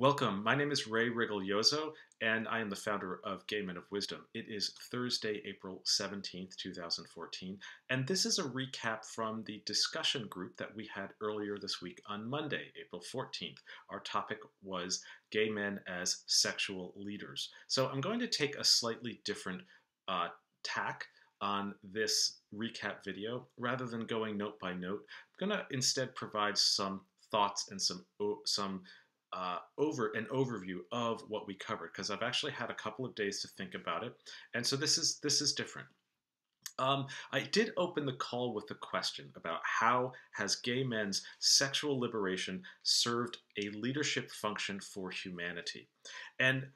Welcome. My name is Ray Rigoglioso, and I am the founder of Gay Men of Wisdom. It is Thursday, April 17th, 2014, and this is a recap from the discussion group that we had earlier this week on Monday, April 14th. Our topic was gay men as sexual leaders. So I'm going to take a slightly different uh, tack on this recap video rather than going note by note. I'm going to instead provide some thoughts and some some uh, over an overview of what we covered because I've actually had a couple of days to think about it, and so this is this is different. Um, I did open the call with a question about how has gay men's sexual liberation served a leadership function for humanity, and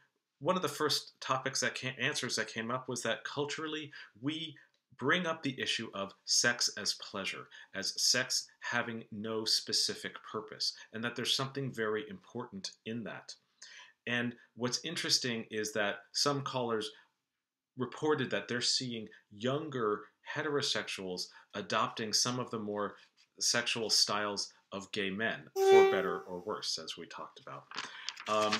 one of the first topics that came, answers that came up was that culturally we bring up the issue of sex as pleasure, as sex having no specific purpose, and that there's something very important in that. And what's interesting is that some callers reported that they're seeing younger heterosexuals adopting some of the more sexual styles of gay men, for better or worse, as we talked about. Um,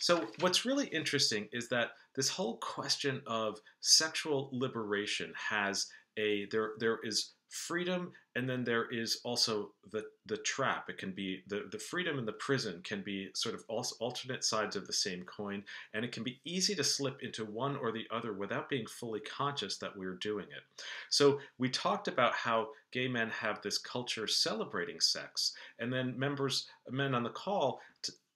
so, what's really interesting is that this whole question of sexual liberation has a there there is freedom and then there is also the the trap. It can be the the freedom and the prison can be sort of also alternate sides of the same coin and it can be easy to slip into one or the other without being fully conscious that we're doing it. So we talked about how gay men have this culture celebrating sex and then members men on the call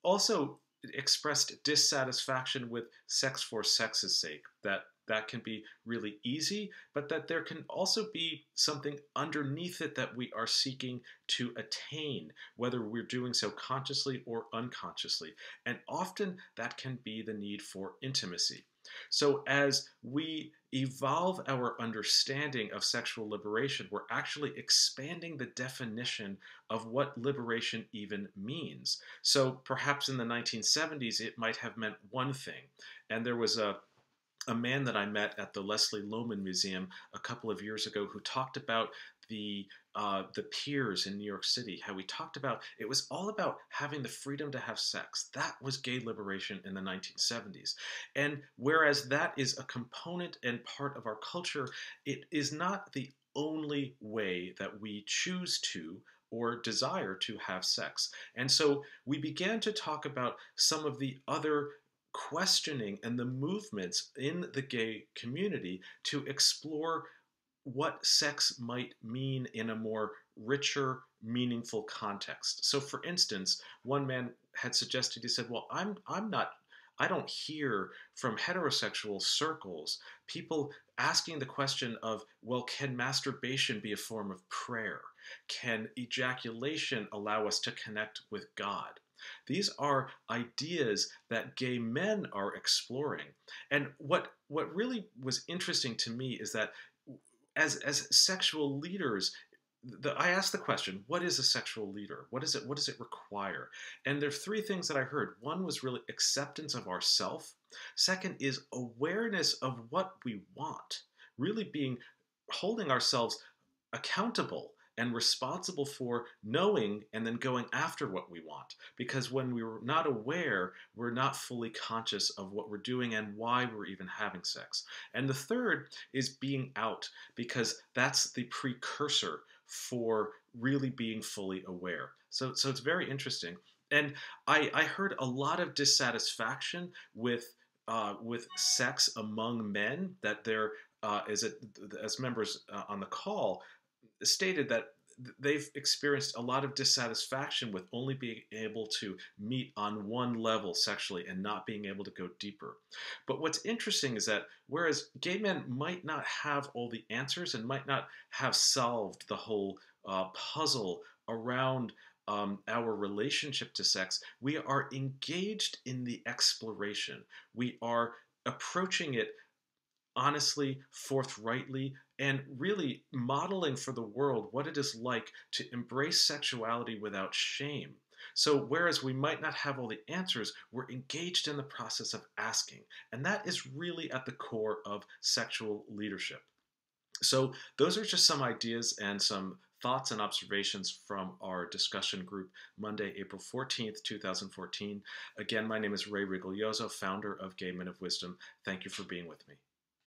also expressed dissatisfaction with sex for sex's sake that that can be really easy, but that there can also be something underneath it that we are seeking to attain, whether we're doing so consciously or unconsciously. And often that can be the need for intimacy. So, as we evolve our understanding of sexual liberation, we're actually expanding the definition of what liberation even means. So, perhaps in the 1970s, it might have meant one thing. And there was a a man that I met at the Leslie Lohman Museum a couple of years ago who talked about the uh, the piers in New York City, how we talked about it was all about having the freedom to have sex. That was gay liberation in the 1970s. And whereas that is a component and part of our culture, it is not the only way that we choose to or desire to have sex. And so we began to talk about some of the other questioning and the movements in the gay community to explore what sex might mean in a more richer, meaningful context. So, for instance, one man had suggested, he said, Well, I'm, I'm not, I don't hear from heterosexual circles people asking the question of, Well, can masturbation be a form of prayer? Can ejaculation allow us to connect with God? These are ideas that gay men are exploring. And what, what really was interesting to me is that as, as sexual leaders, the, I asked the question, what is a sexual leader? What is it? What does it require? And there are three things that I heard. One was really acceptance of ourself. Second is awareness of what we want, really being holding ourselves accountable and responsible for knowing and then going after what we want. Because when we're not aware, we're not fully conscious of what we're doing and why we're even having sex. And the third is being out, because that's the precursor for really being fully aware. So, so it's very interesting. And I, I heard a lot of dissatisfaction with uh, with sex among men that there uh, is it as members uh, on the call stated that they've experienced a lot of dissatisfaction with only being able to meet on one level sexually and not being able to go deeper. But what's interesting is that whereas gay men might not have all the answers and might not have solved the whole uh, puzzle around um, our relationship to sex, we are engaged in the exploration. We are approaching it honestly, forthrightly, and really modeling for the world what it is like to embrace sexuality without shame. So, whereas we might not have all the answers, we're engaged in the process of asking. And that is really at the core of sexual leadership. So, those are just some ideas and some thoughts and observations from our discussion group Monday, April 14th, 2014. Again, my name is Ray Rigoglioso, founder of Gay Men of Wisdom. Thank you for being with me.